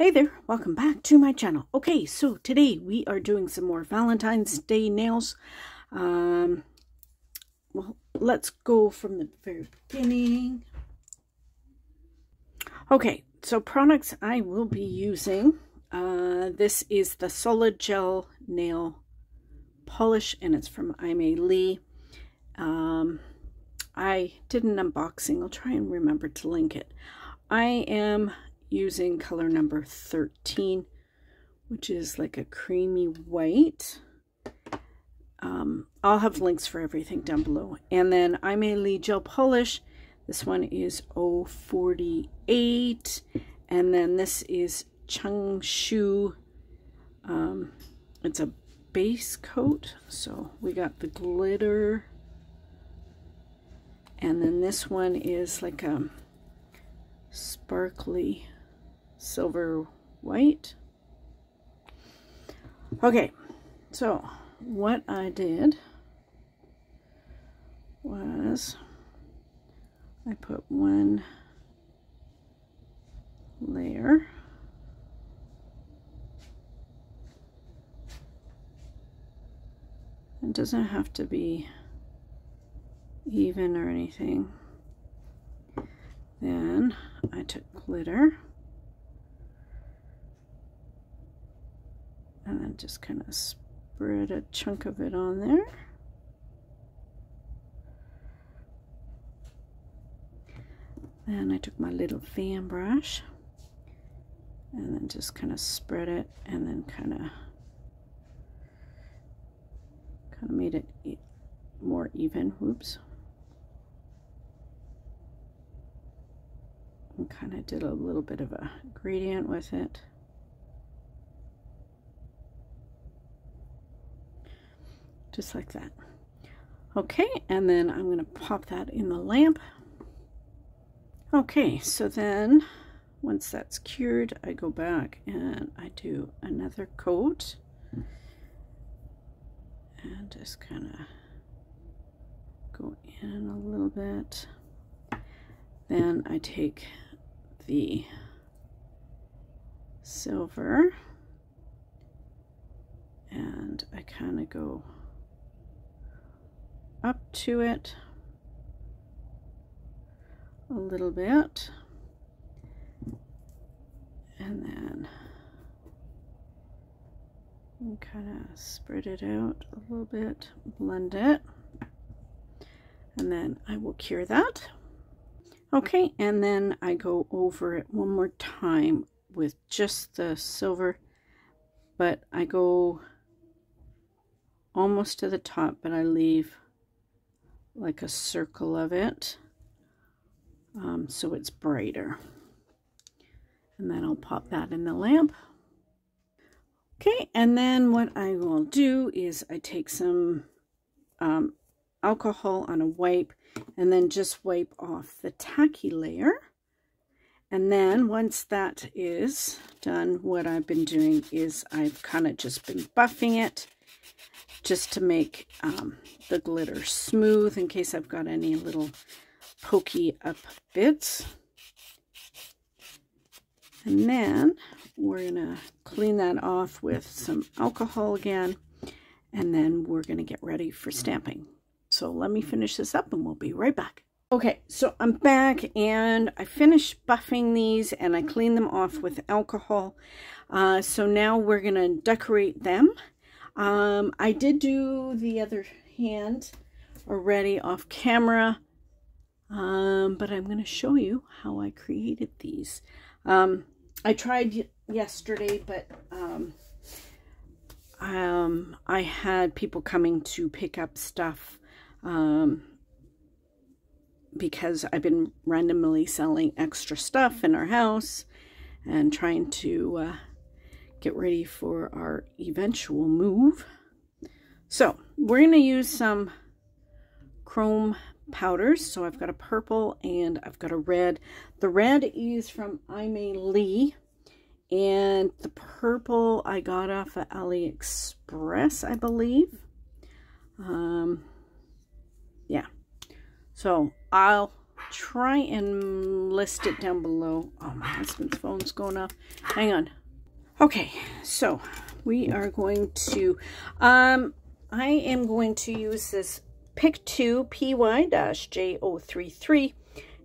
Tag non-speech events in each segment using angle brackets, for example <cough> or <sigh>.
Hey there, welcome back to my channel. Okay, so today we are doing some more Valentine's Day nails. Um, well, let's go from the very beginning. Okay, so products I will be using. Uh, this is the Solid Gel Nail Polish, and it's from Aimeili. Um, I did an unboxing. I'll try and remember to link it. I am using color number 13, which is like a creamy white. Um, I'll have links for everything down below. And then Aimeili Gel Polish. This one is 048. And then this is Chunshu. Um, it's a base coat. So we got the glitter. And then this one is like a sparkly silver white. Okay, so what I did was I put one layer it doesn't have to be even or anything then I took glitter and then just kind of spread a chunk of it on there. Then I took my little fan brush and then just kind of spread it and then kind of kind of made it more even. Whoops. And kind of did a little bit of a gradient with it. just like that. Okay, and then I'm going to pop that in the lamp. Okay, so then once that's cured, I go back and I do another coat. Just kind of go in a little bit. Then I take the silver and I kind of go up to it a little bit and then kind of spread it out a little bit, blend it, and then I will cure that. Okay, and then I go over it one more time with just the silver, but I go almost to the top, but I leave like a circle of it um, so it's brighter. And then I'll pop that in the lamp. Okay, and then what I will do is I take some um, alcohol on a wipe and then just wipe off the tacky layer. And then once that is done, what I've been doing is I've kind of just been buffing it just to make um, the glitter smooth in case I've got any little pokey up bits. And then we're to clean that off with some alcohol again. And then we're going to get ready for stamping. So let me finish this up and we'll be right back. Okay, so I'm back and I finished buffing these and I cleaned them off with alcohol. Uh, so now we're going to decorate them. Um, I did do the other hand already off camera, um, but I'm going to show you how I created these. Um, I tried yesterday, but um, um, I had people coming to pick up stuff um, because I've been randomly selling extra stuff in our house and trying to uh, get ready for our eventual move. So we're going to use some chrome powders. So I've got a purple and I've got a red. The red is from Aimeili. And the purple I got off of AliExpress, I believe. Um, yeah. So I'll try and list it down below. Oh, my husband's phone's going off. Hang on. Okay, so we are going to, um, I am going to use this PictYou PY-J033.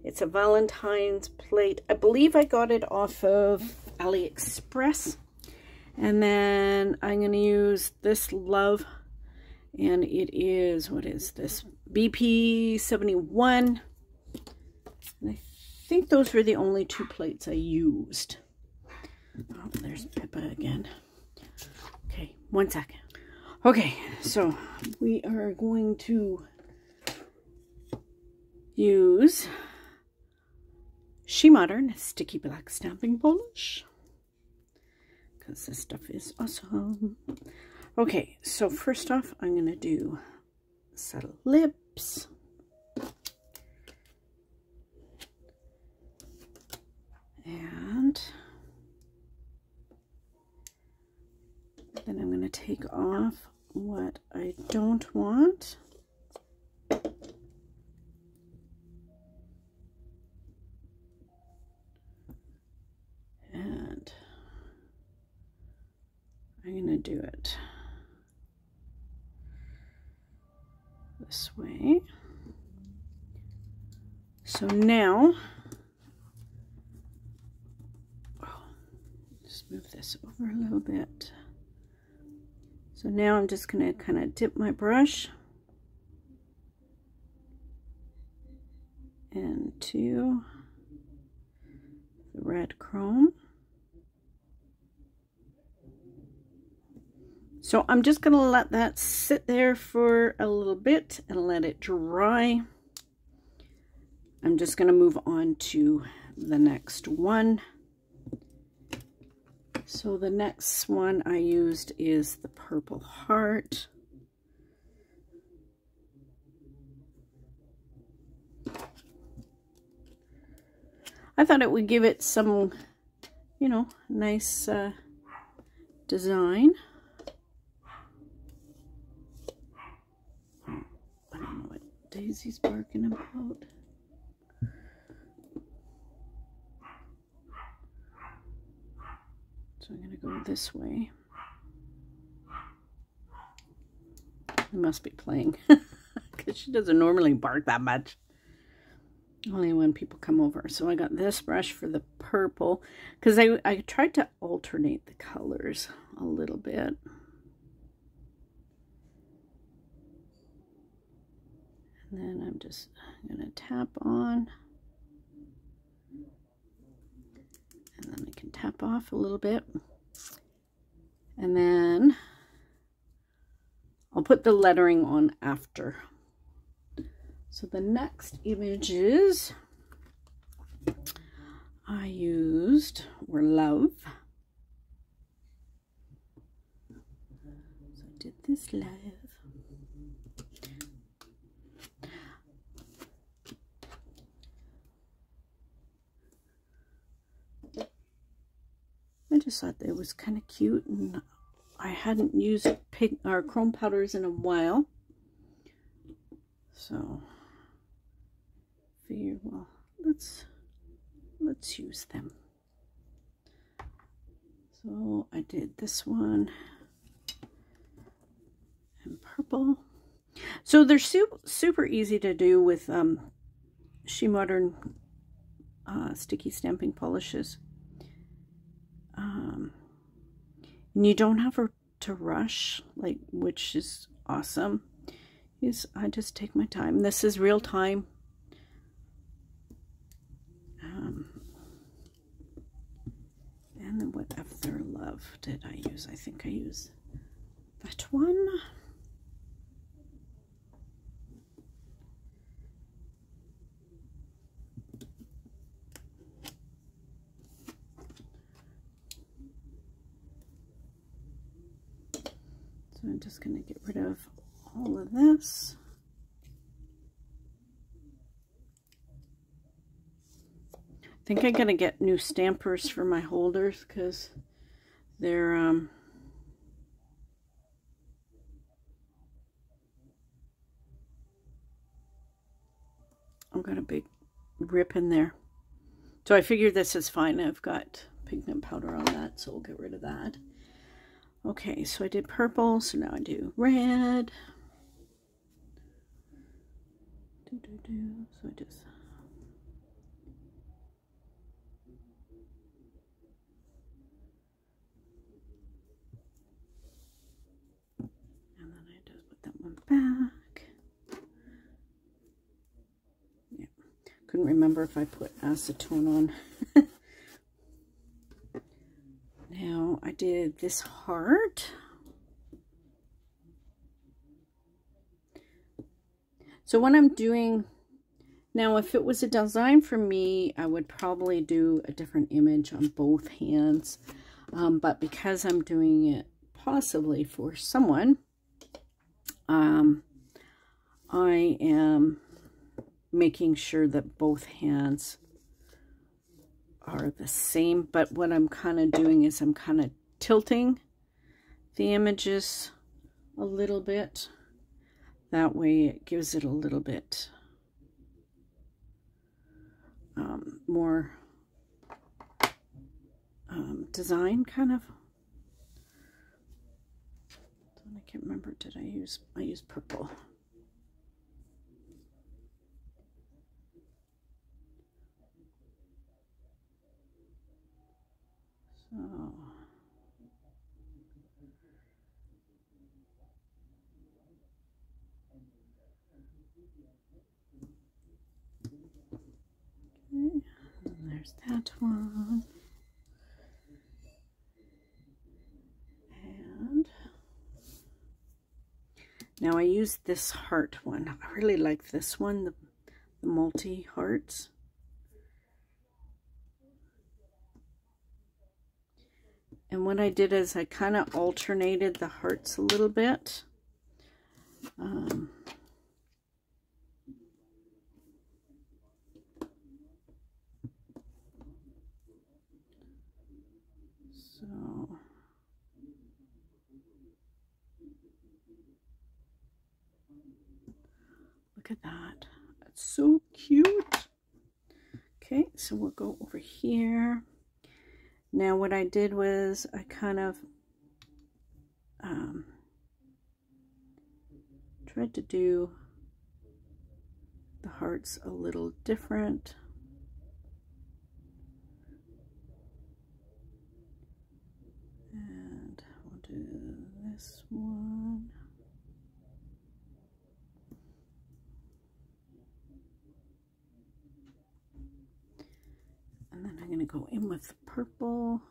It's a Valentine's plate. I believe I got it off of AliExpress. And then I'm going to use this Love. And it is, what is this? BP71. And I think those were the only two plates I used. Oh, there's Pippa again. Okay, one second. Okay, so we are going to use SheModern Sticky Black Stamping Polish because this stuff is awesome. Okay, so first off, I'm going to do of lips. And then I'm going to take off what I don't want. I'm going to do it this way. So now, oh, just move this over a little bit. So now I'm just going to kind of dip my brush into the red chrome. So I'm just going to let that sit there for a little bit and let it dry. I'm just going to move on to the next one. So the next one I used is the Purple Heart. I thought it would give it some, you know, nice uh, design. I don't know what Daisy's barking about. So I'm going to go this way. I must be playing <laughs> because she doesn't normally bark that much. Only when people come over. So I got this brush for the purple because I, I tried to alternate the colors a little bit. And then I'm just going to tap on. and then I can tap off a little bit. And then I'll put the lettering on after. So the next images I used were love. So I did this love I just thought it was kind of cute and I hadn't used pink or chrome powders in a while. So figure well let's let's use them. So I did this one and purple. So they're super super easy to do with um, SheModern uh, sticky stamping polishes. Um, and you don't have to rush, like, which is awesome. Is I just take my time. This is real time. Um, and then what other love did I use? I think I use that one. So I'm just going to get rid of all of this. I think I'm going to get new stampers for my holders because they're um, I've got a big rip in there. So I figured this is fine. I've got pigment powder on that, so we'll get rid of that. Okay, so I did purple, so now I do red. Do, do, do. So I just and then I just put that one back. Yeah, couldn't remember if I put acetone on. now I did this heart. So what I'm doing now, if it was a design for me, I would probably do a different image on both hands. Um, but because I'm doing it possibly for someone, um, I am making sure that both hands are the same. But what I'm kind of doing is I'm kind of tilting the images a little bit. That way it gives it a little bit um, more um, design kind of. I can't remember, did I use, I used purple. So... Okay, there's that one. And now I use this heart one. I really like this one, the, the multi-hearts. And what I did is I kind of alternated the hearts a little bit. Um, Look at that. That's so cute. Okay, so we'll go over here. Now what I did was I kind of um, tried to do the hearts a little different. And we'll do this one. And then I'm going to go in with purple.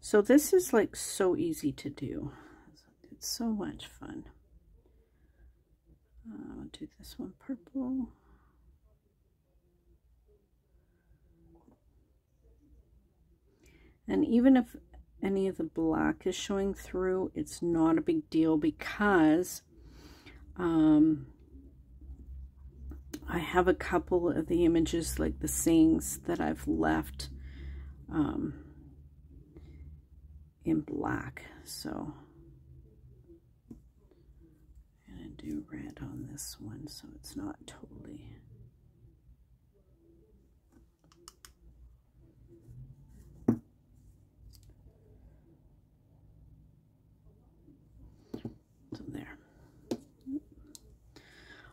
So this is like so easy to do. It's so much fun. Uh, I'll do this one purple. And even if any of the black is showing through, it's not a big deal because um, I have a couple of the images, like the sayings that I've left um, in black. So I'm going to do red on this one so it's not totally...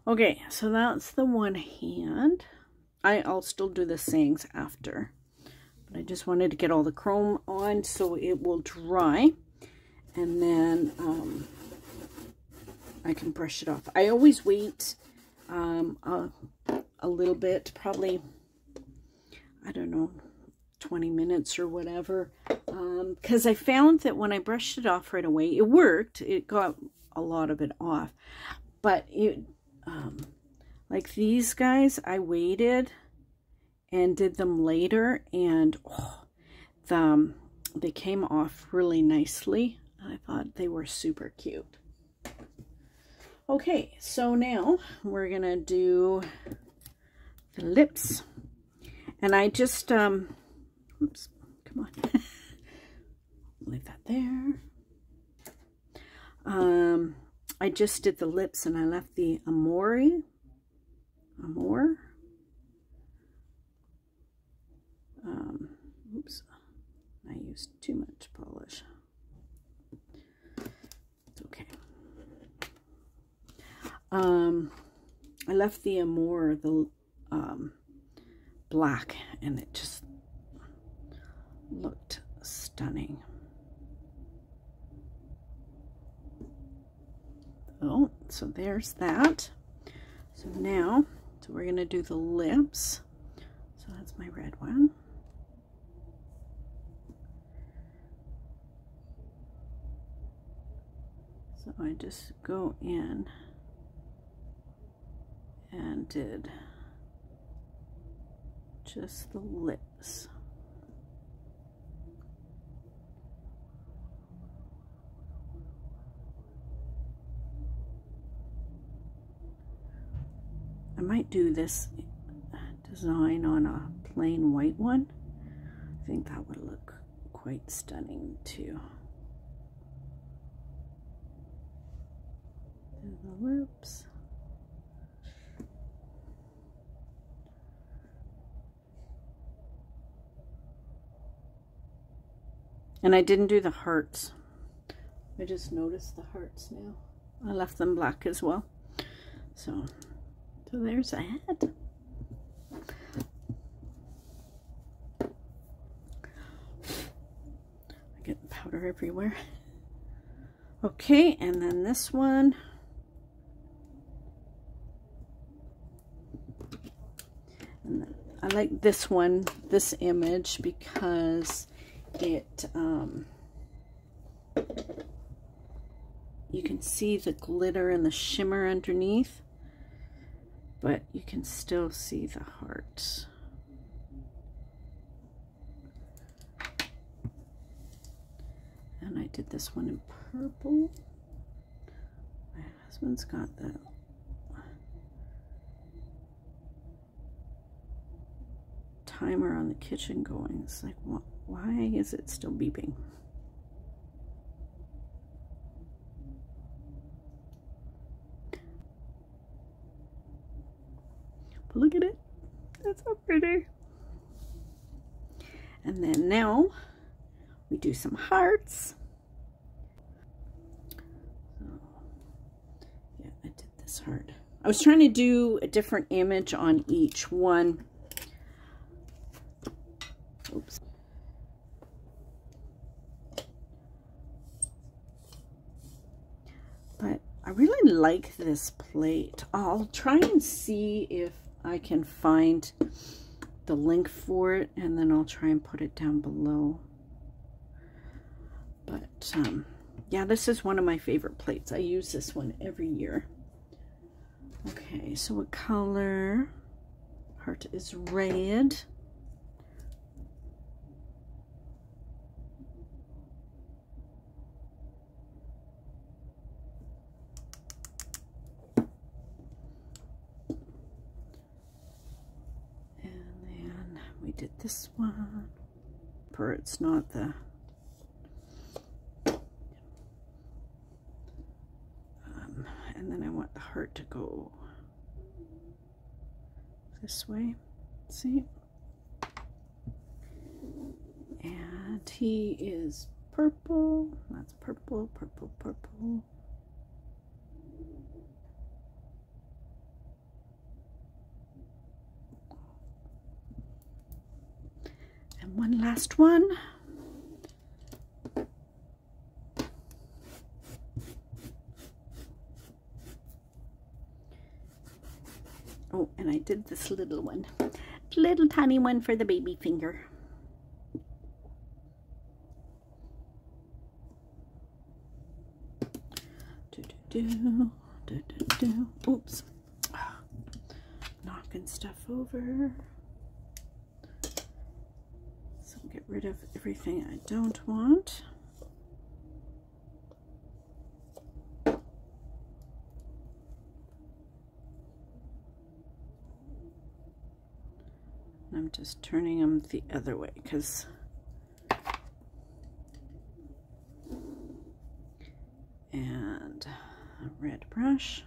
Okay, so that's the one hand. I, I'll still do the sayings after. But I just wanted to get all the chrome on so it will dry. And then um, I can brush it off. I always wait um, a, a little bit, probably, I don't know, 20 minutes or whatever. Because um, I found that when I brushed it off right away, it worked. It got a lot of it off. But it um, like these guys, I waited and did them later, and oh, the, um, they came off really nicely. I thought they were super cute. Okay, so now we're going to do the lips. And I just, um, oops, come on. <laughs> Leave that there. Um, I just did the lips and I left the Amore. Um, oops, I used too much polish. It's okay. Um, I left the Amore, the um, black, and it just looked stunning. Oh, so there's that. So now, so we're going to do the lips. So that's my red one. So I just go in and did just the lips. I might do this design on a plain white one. I think that would look quite stunning too. The lips. And I didn't do the hearts. I just noticed the hearts now. I left them black as well. So, so there's head. I get powder everywhere. Okay, and then this one. And I like this one, this image, because it um, you can see the glitter and the shimmer underneath but you can still see the heart. and I did this one in purple my husband's got the timer on the kitchen going it's like why is it still beeping? Look at it. That's so pretty. And then now we do some hearts. Yeah, I did this heart. I was trying to do a different image on each one. Oops. But I really like this plate. I'll try and see if I can find the link for it and then I'll try and put it down below. But um, yeah, this is one of my favorite plates. I use this one every year. Okay, so what color? Heart is red. did this one. It's not the um, and then I want the heart to go this way. See? And he is purple. That's purple, purple, purple. one last one. Oh, and I did this little one. Little tiny one for the baby finger. Do, do, do, do, do, do. Oops. Ah, knocking stuff over get rid of everything I don't want. I'm just turning them the other way because and a red brush.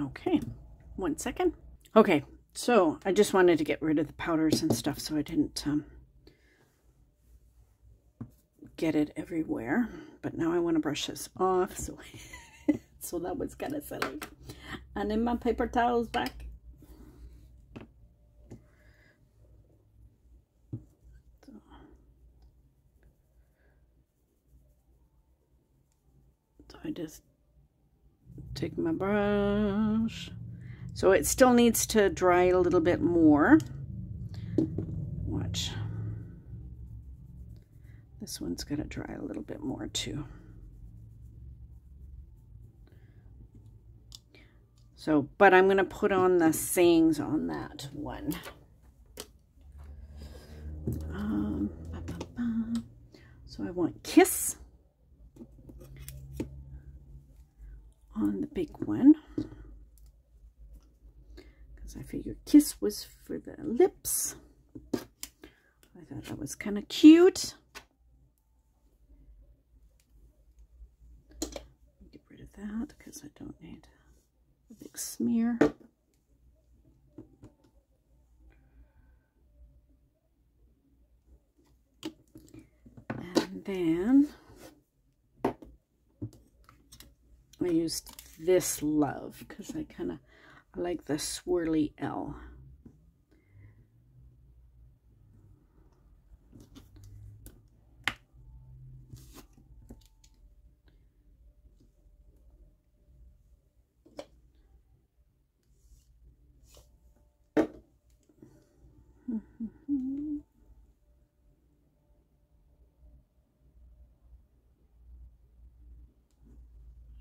Okay, one second. Okay, so I just wanted to get rid of the powders and stuff so I didn't um, get it everywhere. But now I want to brush this off. So, <laughs> so that was kind of silly. And then my paper towels back. So I just take my brush. So it still needs to dry a little bit more. Watch. This one's going to dry a little bit more too. So, but I'm going to put on the sayings on that one. Um, so I want kiss on the big one. I figured kiss was for the lips. I thought that was kind of cute. Get rid of that because I don't need a big smear. And then I used this love because I kind of I like the swirly L.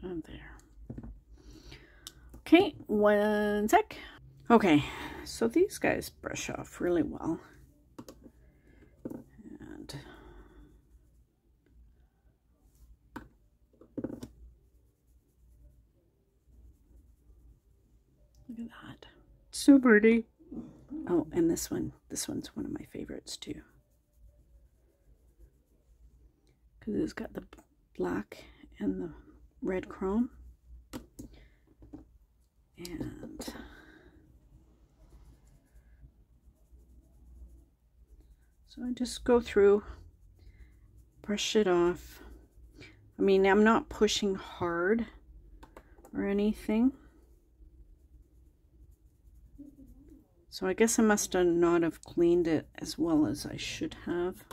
And there. Okay, one sec. Okay, so these guys brush off really well. And look at that. So pretty. Oh, and this one, this one's one of my favorites too. Because it's got the black and the red chrome. And so I just go through, brush it off. I mean, I'm not pushing hard or anything. So I guess I must have not have cleaned it as well as I should have.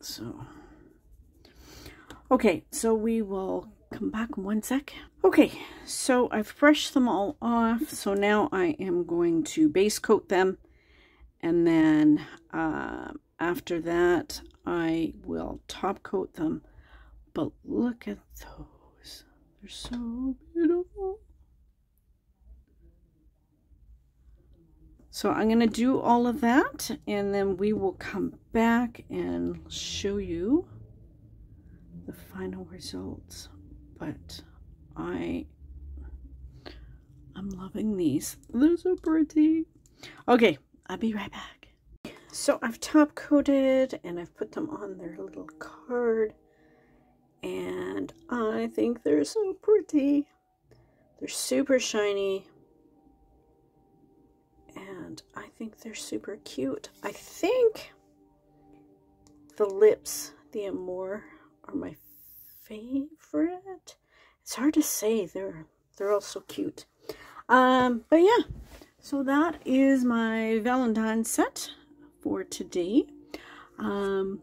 So, okay, so we will come back in one sec. Okay, so I've brushed them all off. So now I am going to base coat them. And then uh, after that, I will top coat them. But look at those. They're so beautiful. So I'm going to do all of that and then we will come back and show you the final results. But I, I'm loving these. They're so pretty. Okay, I'll be right back. So I've top coated and I've put them on their little card and I think they're so pretty. They're super shiny and I think they're super cute. I think the lips, the Amore, are my favorite. It's hard to say. They're they're all so cute. Um, but yeah, so that is my Valentine set for today. Um,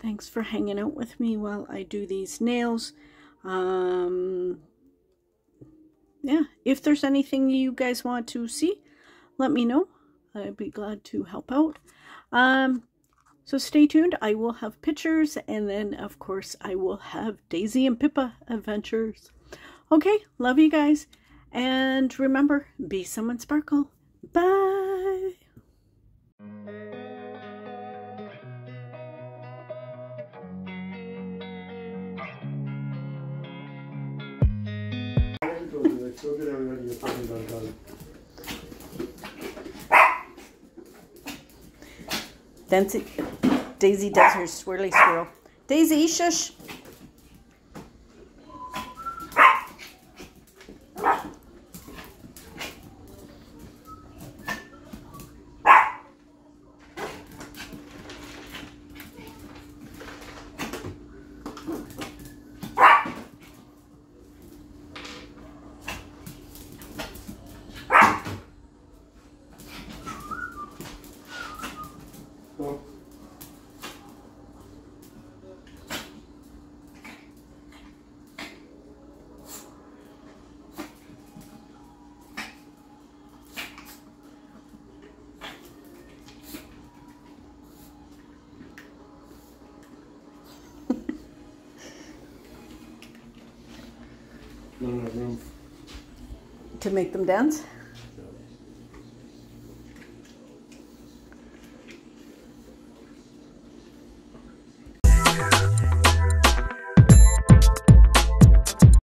thanks for hanging out with me while I do these nails. Um, yeah, if there's anything you guys want to see, let me know. I'd be glad to help out. Um, so stay tuned. I will have pictures and then, of course, I will have Daisy and Pippa adventures. Okay, love you guys. And remember, be someone sparkle. Bye. Daisy, Daisy does her swirly swirl. Daisy, shush. Not enough room. To make them dance?